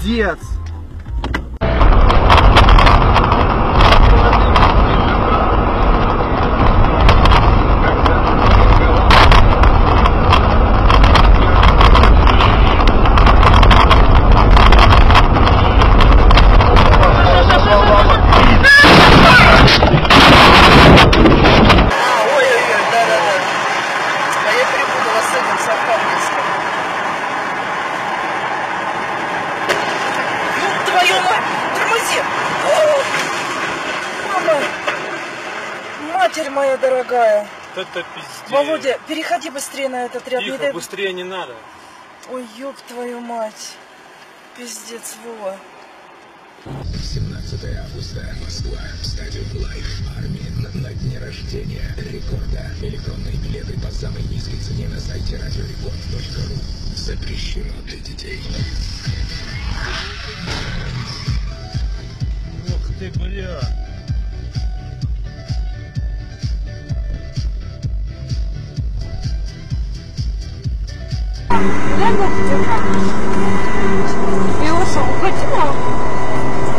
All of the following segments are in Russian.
Пиздец. Ой-ой-ой, да-да-да. А я перепутала с этим, с Архангельском. Ёб твою мать! Тормози! О! Мама! Матерь моя дорогая! Это пиздец. Володя, переходи быстрее на этот ряд. не Тихо, дай- быстрее не надо. Ой, ёб твою мать! Пиздец, Вова. 17 августа. Москва. Stadium Live. Армия на, на дне рождения Рекорда. Электронные билеты по самой низкой цене на сайте radiorecord.ru. Запрещено для детей. Ух ты, бля. Леша, уходи нахуй.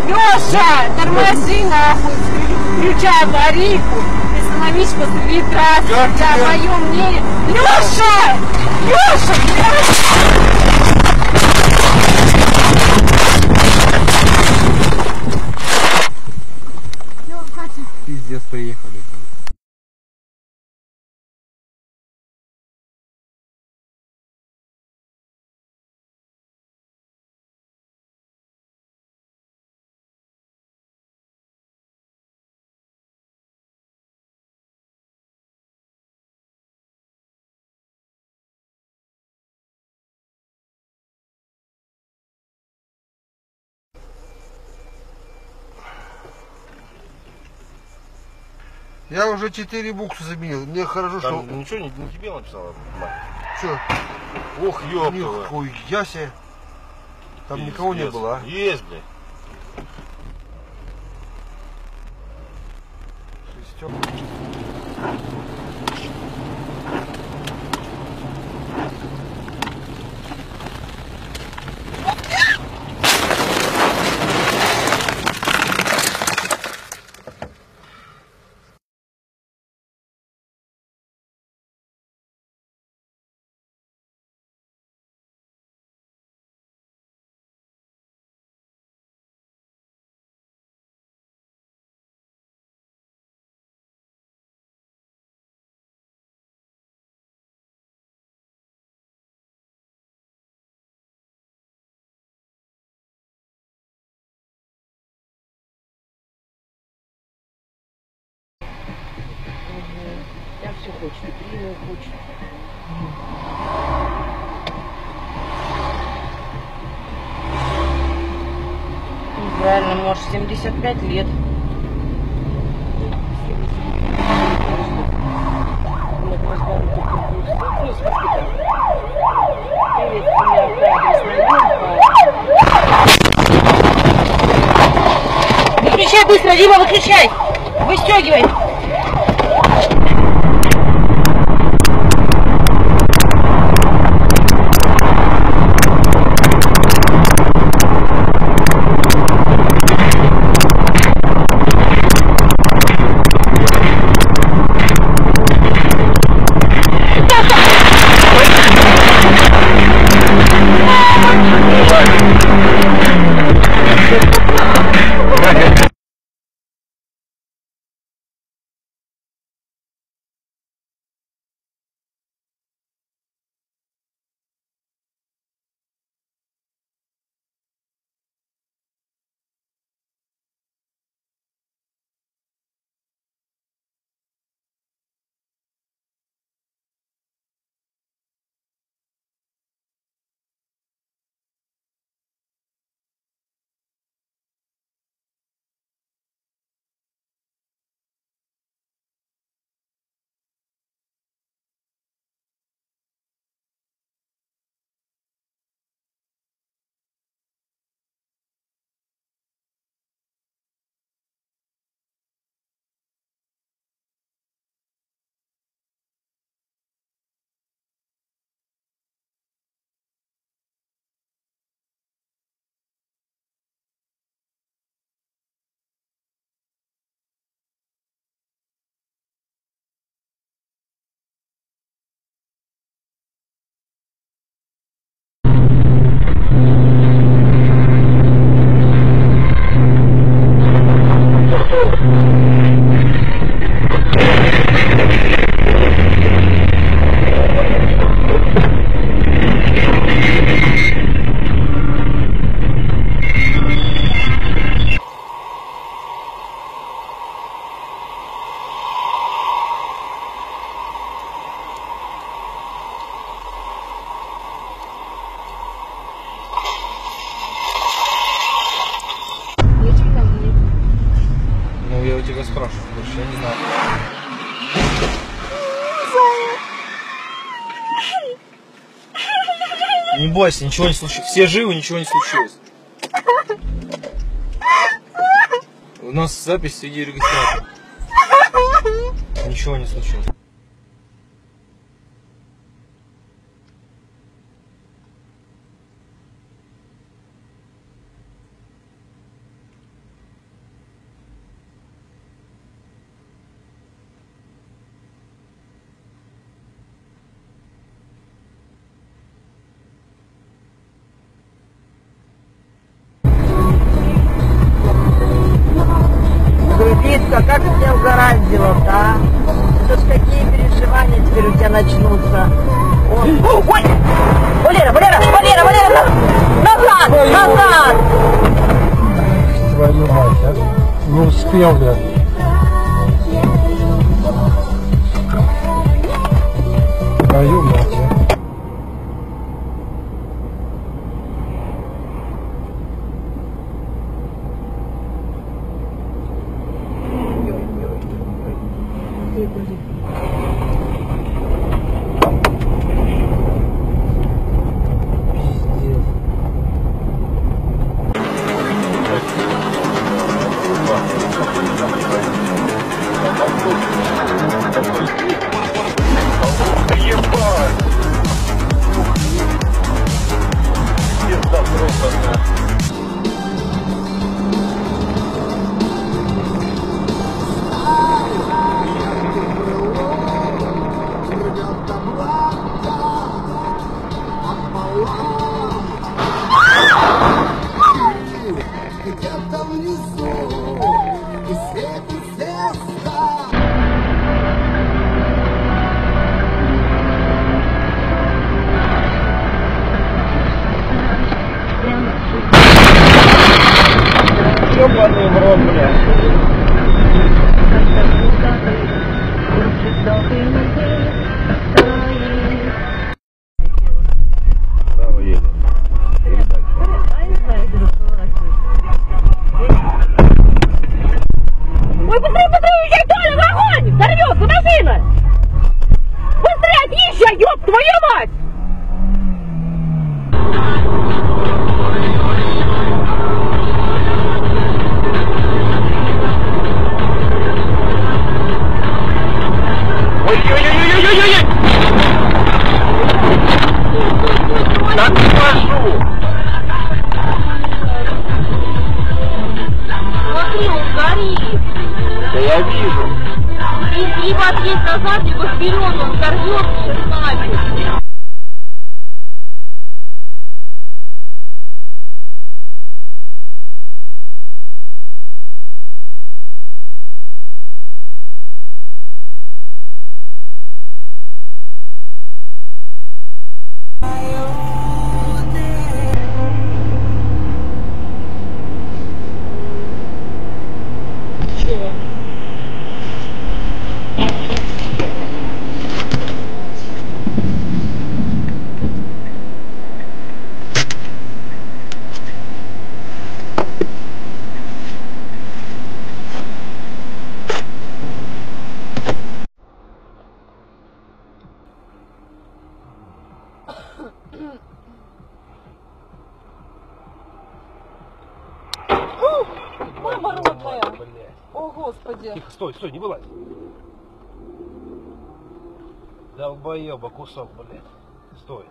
Леша, тормози нахуй. Включай аварийку. и Остановись посреди трассы. Да, мое мнение. Леша! Леша! Леша! Я уже четыре буксы заменил. Мне хорошо, что... Там ничего не, не тебе написала? Чё? Ох, ёптала. Нихуя себе. Там никого не Пиздец. было, а? Есть, блядь. Шестёр. Я все хочет, пиво хочет. Правильно, может, 75 лет. Выключай быстро, Дима, выключай! Выстегивай! У тебя спрашивают больше, я не знаю. Не бойся, ничего не случилось. Все живы, ничего не случилось. У нас запись среди регистратора. Ничего не случилось. Витка, как тебя угораздило, а? Это ж какие переживания теперь у тебя начнутся. Ой, ой! Валера, Валера, Валера, Валера! Назад! Назад! Твою мать, а? Не успел я. Назад, либо вперед, он взорвется сейчас нафиг! Мама родная! О, Господи! Тихо, стой, стой, не вылазь. Долбоеба кусок, блядь. Стой.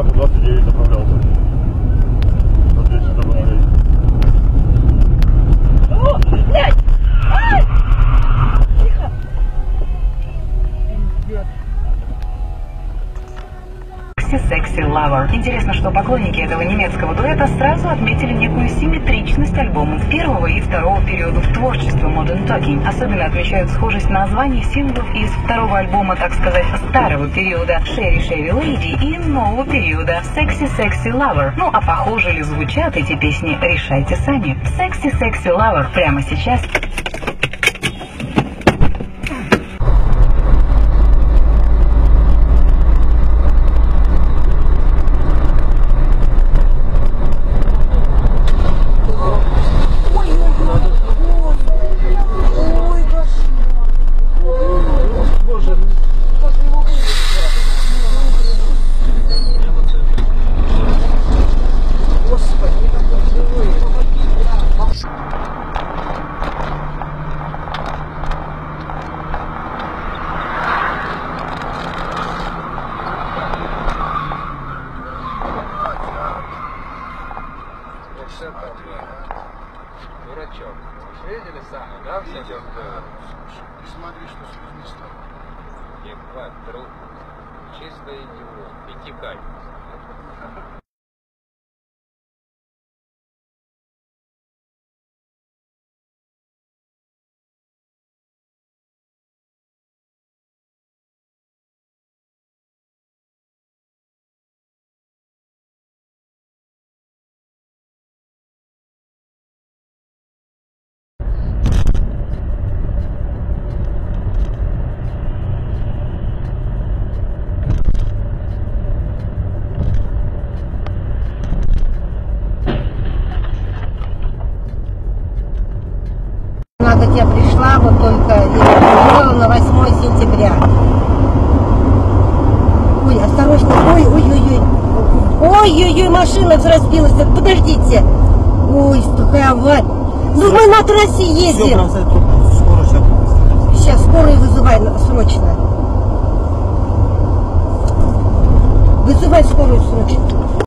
Вчера по 29 заправлялся. За 200 рублей. О, блядь! Секси Lover. Интересно, что поклонники этого немецкого дуэта сразу отметили некую симметричность альбомов первого и второго периодов творчества Modern Talking. Особенно отмечают схожесть названий синглов из второго альбома, так сказать, старого периода Sherry Sherry Lady и нового периода Sexy Sexy Lover. Ну а похоже ли звучат эти песни, решайте сами. Sexy Sexy Lover прямо сейчас Надо тебе пришла, вот только на 8 сентября. Ой, осторожно, ой, ой, ой, ой. Ой, ой, ой, машина разбилась. Подождите. Ой, какая авария. Ну мы на трассе ездим. Сейчас скорую вызывай срочно. Вызывай скорую срочно.